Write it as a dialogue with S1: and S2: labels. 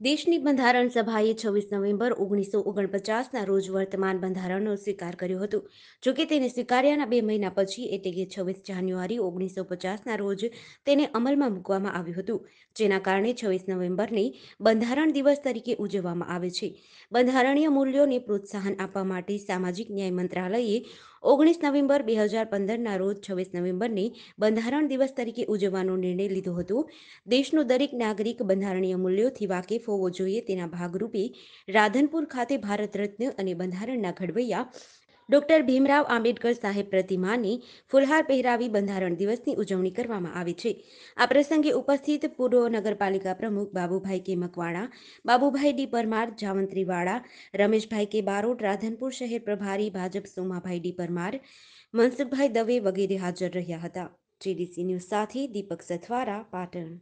S1: દેશની બંધારણ સભાએ છવ્વીસ નવેમ્બર ઓગણીસો ઓગણપચાસના રોજ વર્તમાન બંધારણનો સ્વીકાર કર્યો હતો. જોકે તેને સ્વીકાર્યાના બે મહિના પછી, એટલે કે છવ્વીસ જાન્યુઆરી ઓગણીસો પચાસના રોજ, તેને અમલમાં મૂકવામાં આવ્યું હતું. જેના કારણે છવ્વીસ નવેમ્બરને બંધારણ દિવસ તરીકે ઉજવવામાં આવે છે. બંધારણીય મૂલ્યોને પ્રોત્સાહન આપવા માટે સામાજિક ન્યાય મંત્રાલયે ઓગણીસ નવેમ્બર બે હજાર પંદરના રોજ છવ્વીસ નવેમ્બરને બંધારણ દિવસ તરીકે ઉજવવાનો નિર્ણય લીધો હતો. દેશનો દરેક નાગરિક બંધારણીય મૂલ્યોથી વાકેફ હોવો જોઈએ. તેના ભાગરૂપે રાધનપુર ખાતે ભારત રત્ન અને બંધારણના ઘડવૈયા ડોક્ટર ભીમરાવ આંબેડકર સાહેબ પ્રતિમાને ફુલહાર પહેરાવી બંધારણ દિવસની ઉજવણી કરવામાં આવે છે. આ પ્રસંગે ઉપસ્થિત પૂર્વ નગરપાલિકા પ્રમુખ Babubhai K Makwana, Babubhai D Parmar Javantriwada Rameshbhai K Barot, Radhanpur શહેર પ્રભારી ભાજપ સોમાભાઈ ડી પરમાર, મનસુખભાઈ દવે વગેરે હાજર રહ્યા હતા. જીડીસી ન્યૂઝ સાથે દીપક સથવારા, પાટણ.